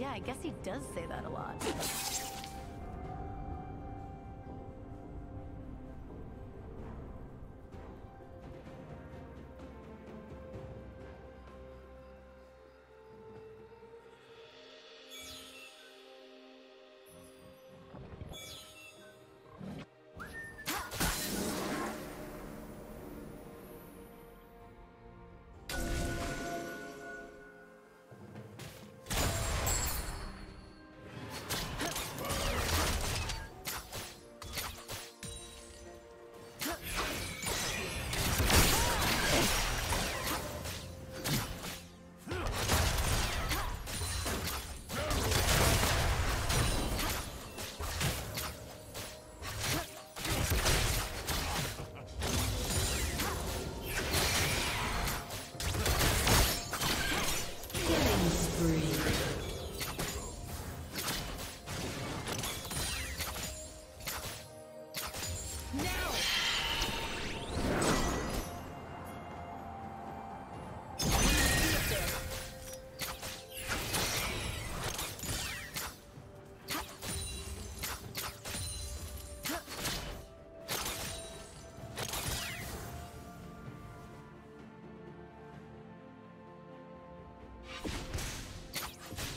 Yeah, I guess he does say that a lot.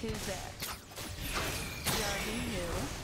Who's there? Red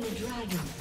the dragon.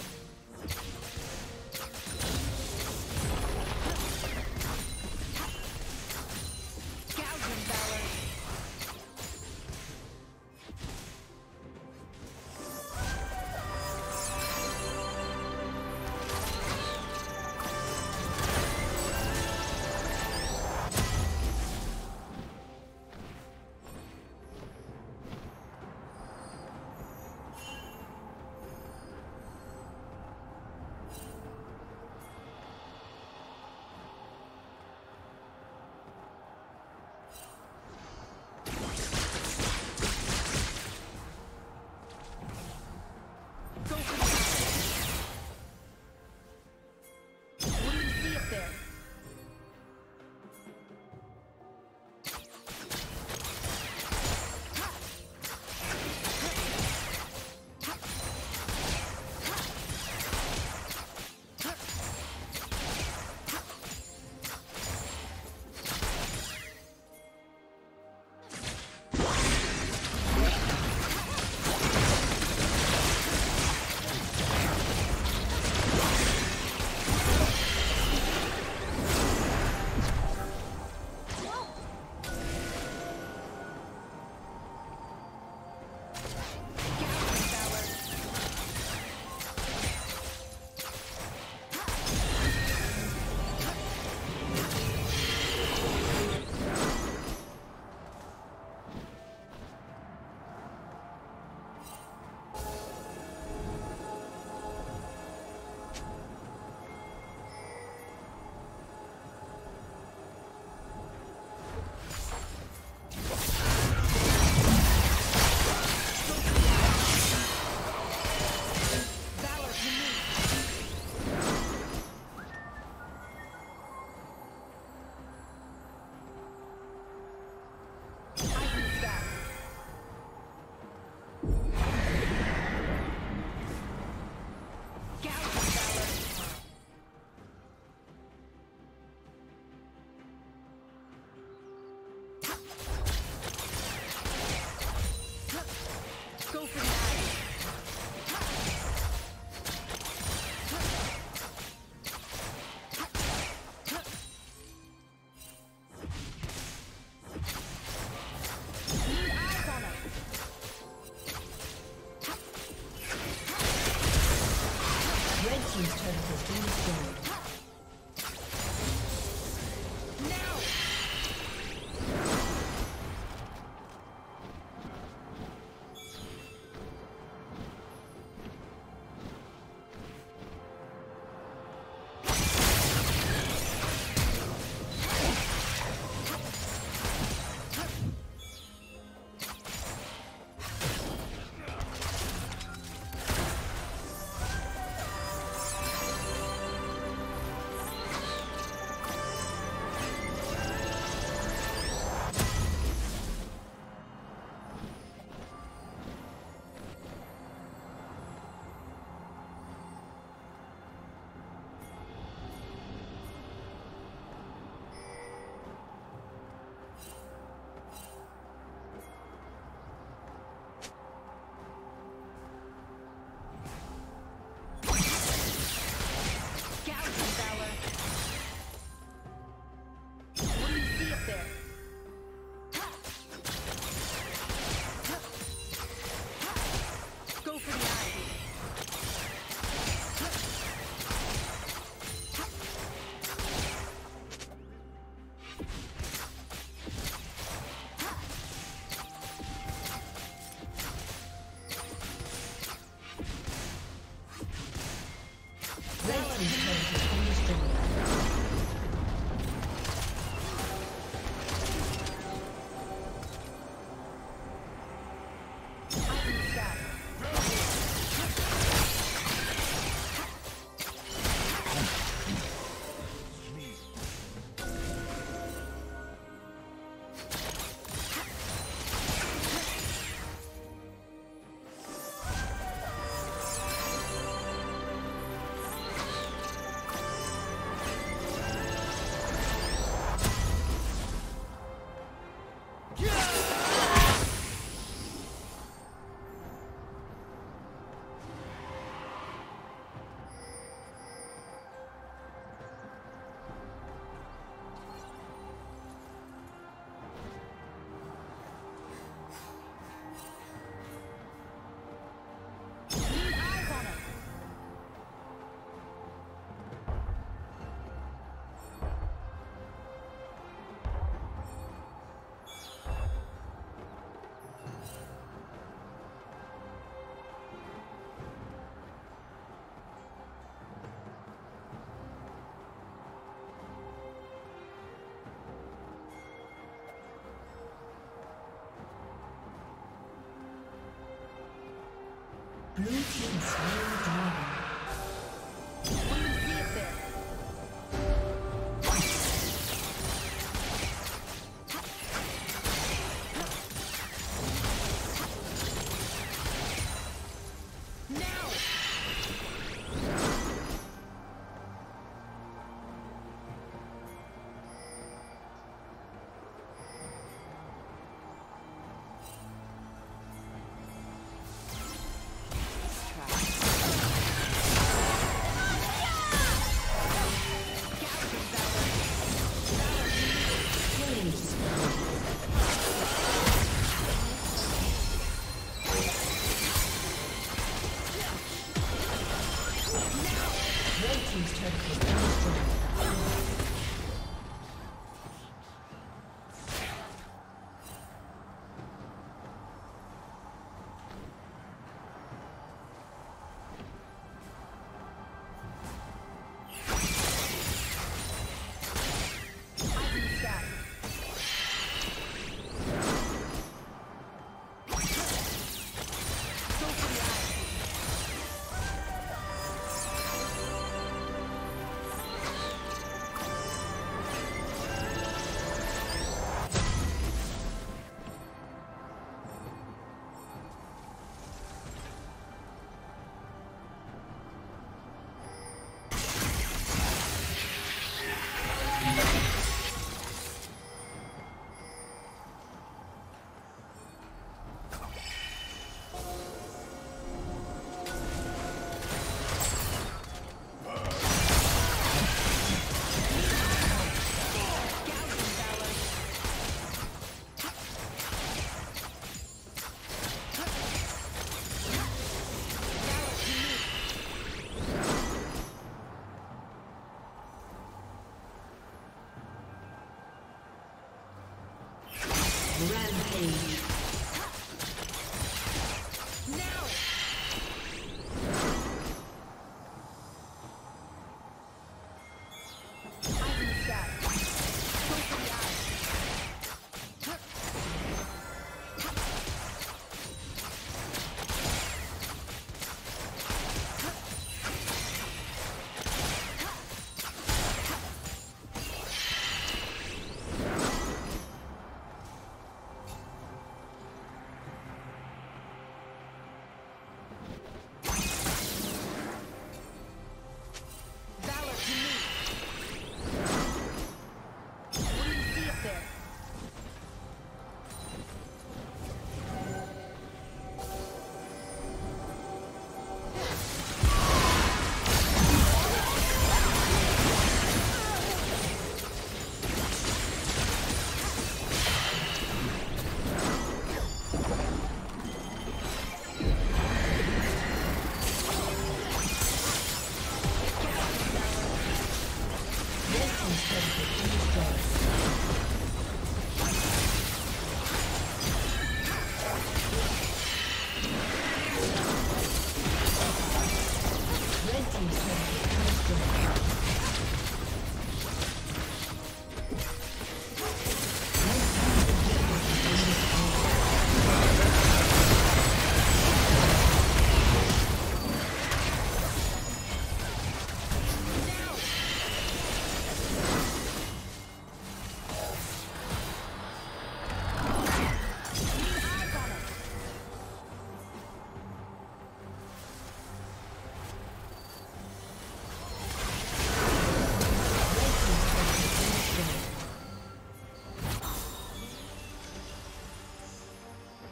Blue team